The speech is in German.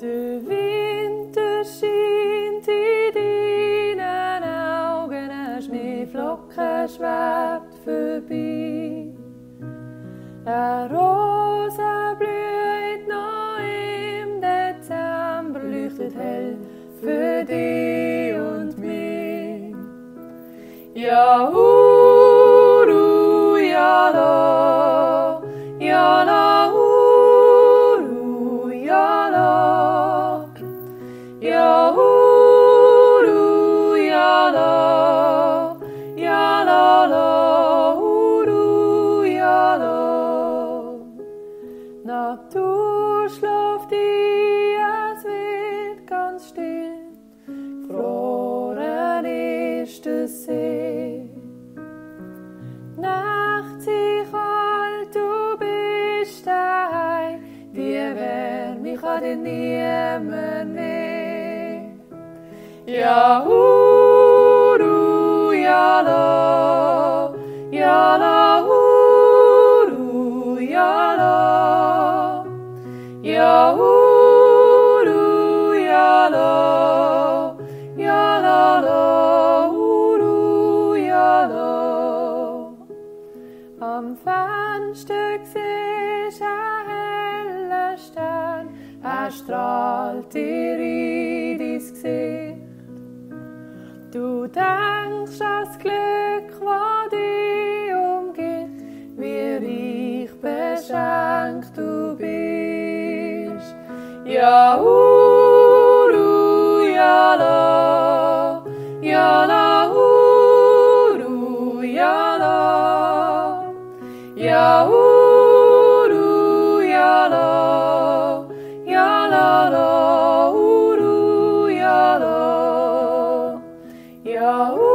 Der Winter scheint in deinen Augen, eine Schneeflocke schwebt vorbei. Eine Rose blüht noch im Dezember, leuchtet hell für dich und mich. Ja, uh. Natur schläft die, es wird ganz still, gefroren ist der See. Nacht sie kalt, du bist daheim, die Wärme kann dir niemand nehmen. Ja, uru, Siehst ein heller Stern, er strahlt dir in dein Gesicht. Du denkst an das Glück, das dich umgibt, wie reich beschenkt du bist. Ja, uru, ja, la, ja, la, uru, ja, la, ja, uru. Yo.